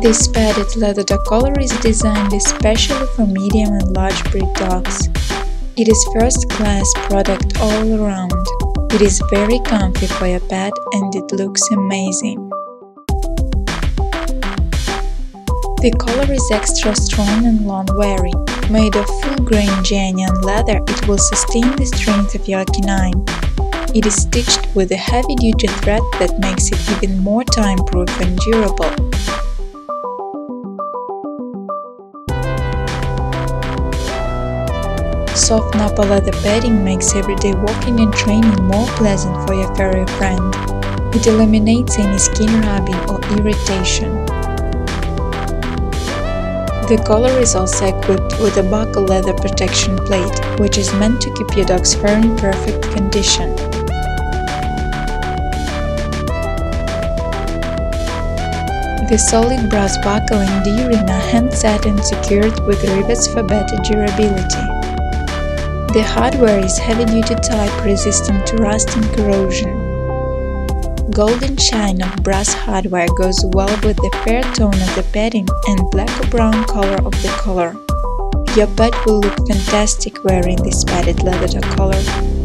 This padded leather dog collar is designed especially for medium and large breed dogs. It is first-class product all around. It is very comfy for your pet and it looks amazing. The collar is extra strong and long-wearing. Made of full-grain genuine leather, it will sustain the strength of your canine. It is stitched with a heavy-duty thread that makes it even more time-proof and durable. Soft Nappa leather padding makes everyday walking and training more pleasant for your furry friend. It eliminates any skin rubbing or irritation. The collar is also equipped with a buckle leather protection plate, which is meant to keep your dog's fur in perfect condition. The solid brass buckle and D-ring are hand-set and secured with rivets for better durability. The hardware is heavy-duty type resistant to rust and corrosion. Golden shine of brass hardware goes well with the fair tone of the padding and black or brown color of the collar. Your pet will look fantastic wearing this padded leather collar.